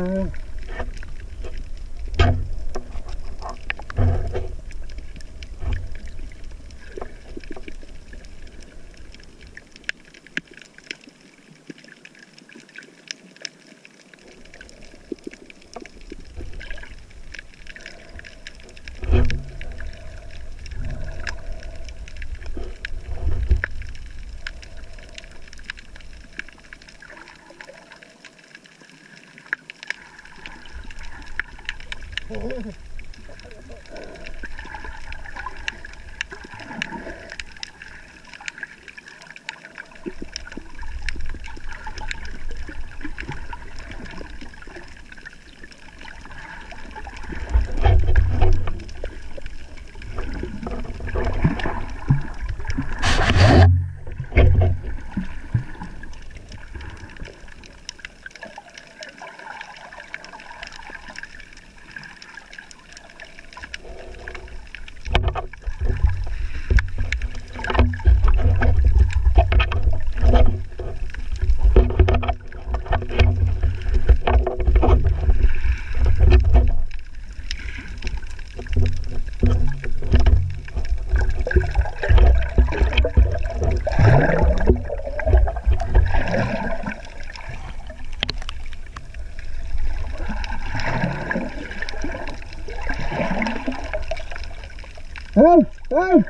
Amen. Oh.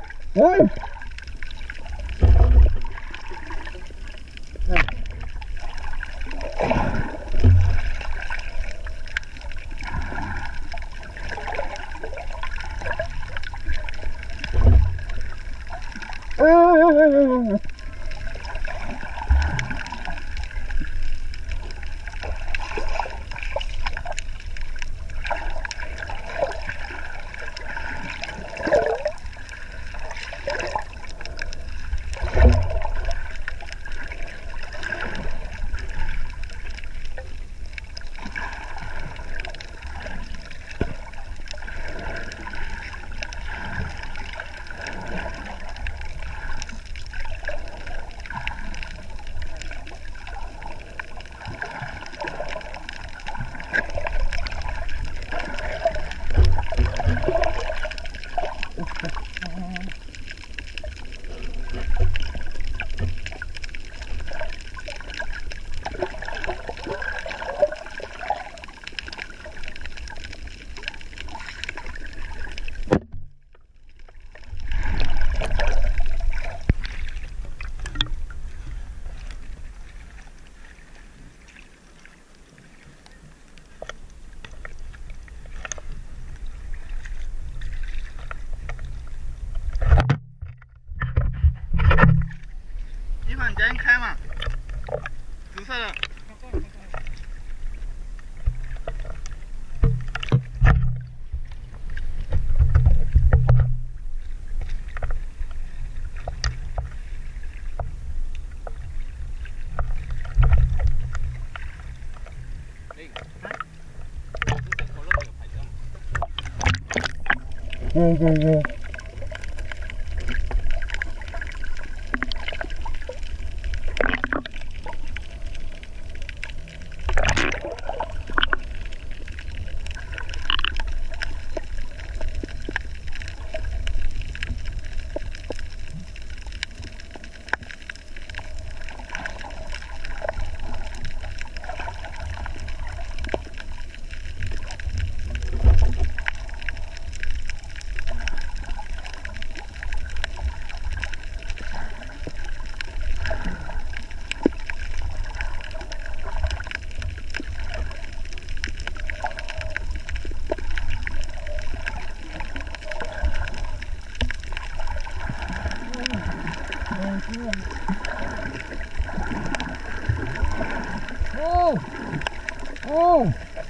go, go, go.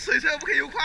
水车不可以游快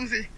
clumsy.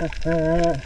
Uh -huh.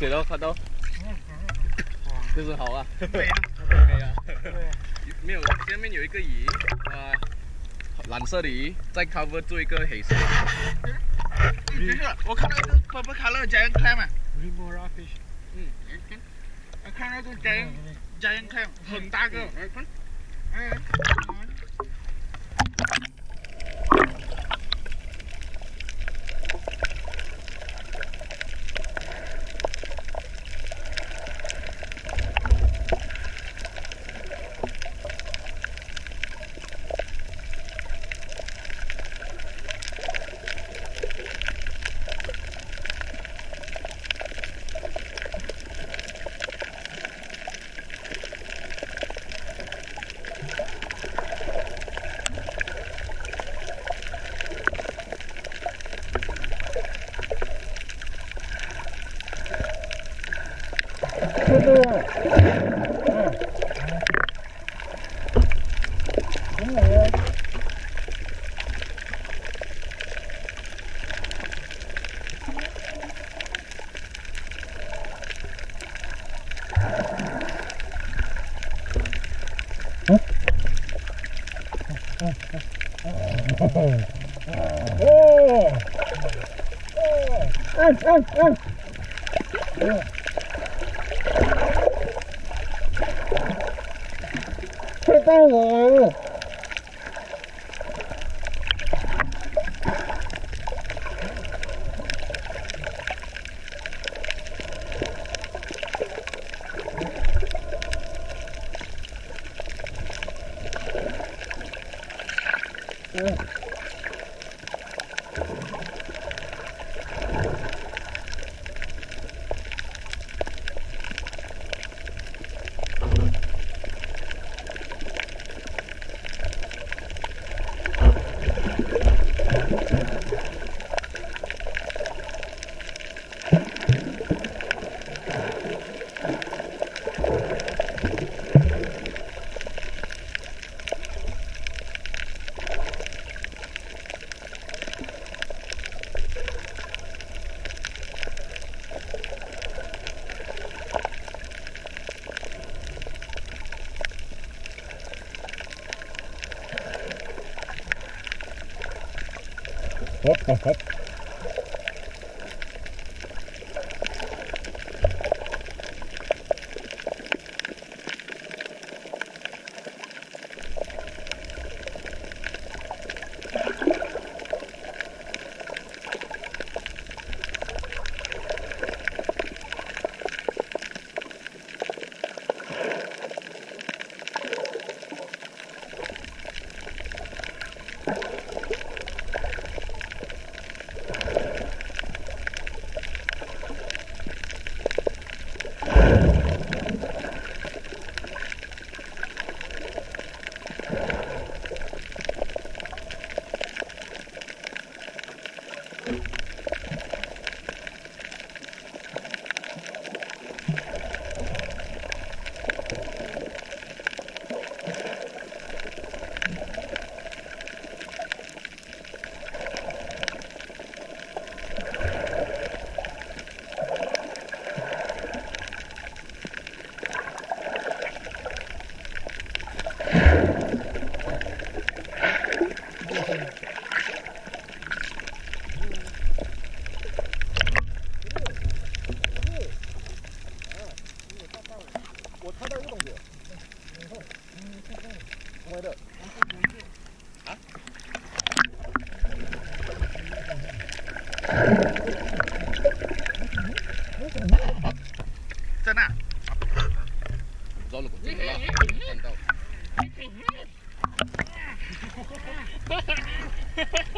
很危险哦，看到，就是好啊，美啊！没啊，没有，下面有一个鱼，啊，蓝色的鱼在 cover 做一个黑色。的，嗯，就是我看到一个 purple color giant clam 啊，Remora fish. 嗯，我看到一个 giant giant clam 很大个，来看，Tchau. 嗯。Hop hop hop.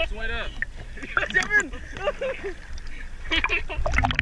Sweat up. Devin!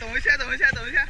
等一下，等一下，等一下。